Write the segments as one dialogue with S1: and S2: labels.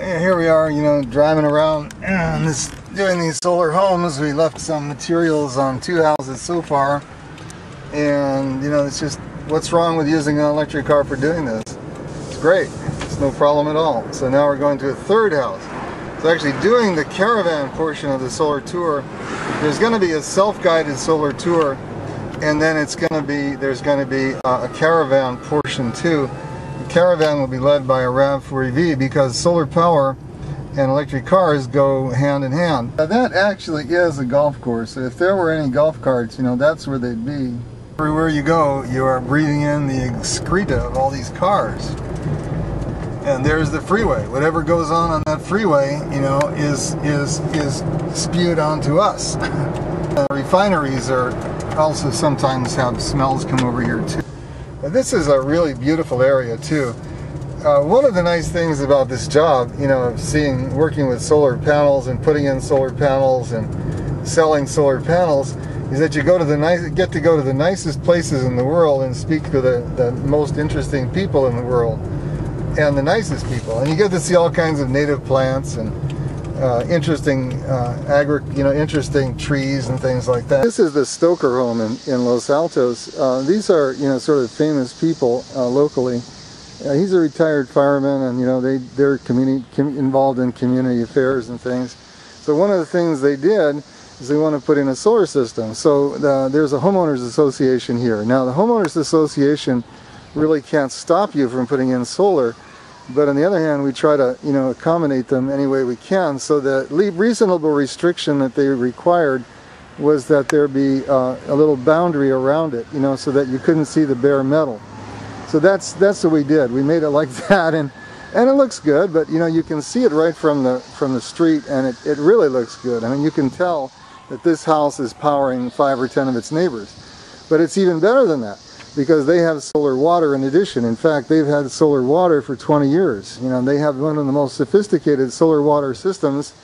S1: Here we are, you know, driving around and this, doing these solar homes. We left some materials on two houses so far. And, you know, it's just, what's wrong with using an electric car for doing this? It's great. It's no problem at all. So now we're going to a third house. So actually doing the caravan portion of the solar tour, there's going to be a self-guided solar tour and then it's going to be, there's going to be uh, a caravan portion too caravan will be led by a RAV4EV because solar power and electric cars go hand in hand. Now that actually is a golf course. If there were any golf carts, you know, that's where they'd be. Everywhere you go, you are breathing in the excreta of all these cars. And there's the freeway. Whatever goes on on that freeway, you know, is is is spewed onto us. refineries are also sometimes have smells come over here too. This is a really beautiful area too. Uh, one of the nice things about this job, you know, of seeing, working with solar panels and putting in solar panels and selling solar panels, is that you go to the nice, get to go to the nicest places in the world and speak to the, the most interesting people in the world and the nicest people. And you get to see all kinds of native plants and uh, interesting uh, agri you know interesting trees and things like that. This is the Stoker home in, in Los Altos. Uh, these are you know sort of famous people uh, locally. Uh, he's a retired fireman and you know they they're community com involved in community affairs and things. So one of the things they did is they want to put in a solar system. So uh, there's a homeowners association here. Now the homeowners association really can't stop you from putting in solar but on the other hand, we try to, you know, accommodate them any way we can. So the reasonable restriction that they required was that there be uh, a little boundary around it, you know, so that you couldn't see the bare metal. So that's that's what we did. We made it like that, and and it looks good. But you know, you can see it right from the from the street, and it it really looks good. I mean, you can tell that this house is powering five or ten of its neighbors. But it's even better than that because they have solar water in addition. In fact, they've had solar water for 20 years. You know, they have one of the most sophisticated solar water systems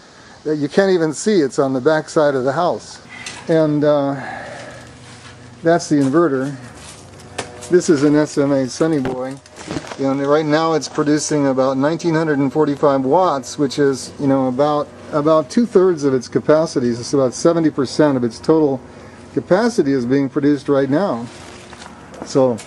S1: that you can't even see. It's on the back side of the house. And uh, that's the inverter. This is an SMA Sunny Boy. You know, right now it's producing about 1945 watts, which is, you know, about about two-thirds of its capacity. It's about 70% of its total capacity is being produced right now. So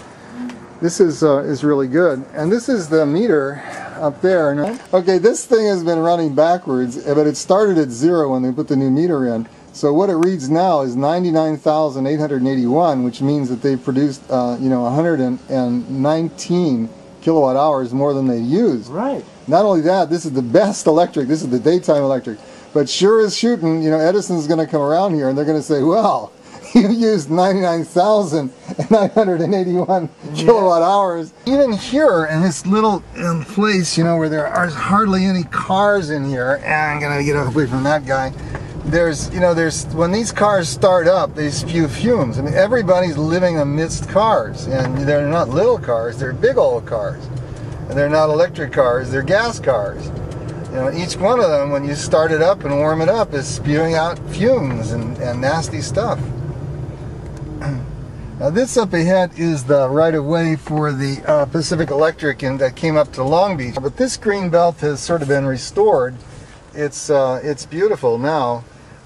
S1: this is uh, is really good. And this is the meter up there. Okay, this thing has been running backwards, but it started at zero when they put the new meter in. So what it reads now is 99,881, which means that they've produced, uh, you know, 119 kilowatt hours more than they used.
S2: Right.
S1: Not only that, this is the best electric. This is the daytime electric. But sure as shooting, you know, Edison's going to come around here and they're going to say, well, you used 99,981 yeah. kilowatt hours. Even here in this little um, place, you know, where there are hardly any cars in here, and I'm gonna get away from that guy. There's, you know, there's when these cars start up, they spew fumes. I mean, everybody's living amidst cars, and they're not little cars; they're big old cars. And they're not electric cars; they're gas cars. You know, each one of them, when you start it up and warm it up, is spewing out fumes and, and nasty stuff. Now this up ahead is the right-of-way for the uh, Pacific Electric and that came up to Long Beach. But this green belt has sort of been restored. It's, uh, it's beautiful now.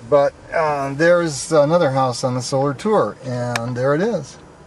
S1: But uh, there's another house on the solar tour, and there it is.